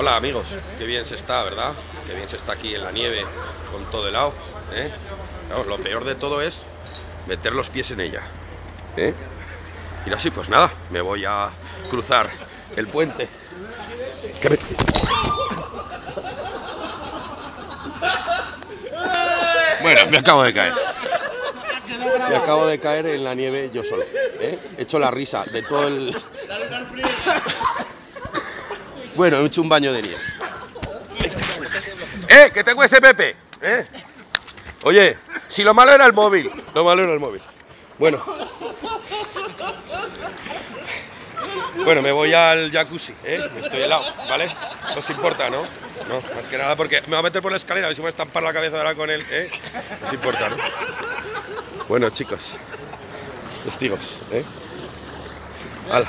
Hola amigos, qué bien se está, ¿verdad? Qué bien se está aquí en la nieve con todo helado. ¿eh? Lo peor de todo es meter los pies en ella. ¿eh? Y así, pues nada, me voy a cruzar el puente. ¿Qué me- Bueno, me acabo de caer. Me acabo de caer en la nieve yo solo. ¿eh? He hecho la risa de todo el. Bueno, he hecho un baño de nieve. ¡Eh! ¡Que tengo ese Pepe! ¿Eh? Oye, si lo malo era el móvil. Lo malo era el móvil. Bueno. Bueno, me voy al jacuzzi, ¿eh? Estoy helado, ¿vale? No os importa, ¿no? No, más que nada porque me voy a meter por la escalera, a ver si me voy a estampar la cabeza ahora con él, ¿eh? No os importa, ¿no? Bueno, chicos. Testigos, ¿eh? Hala.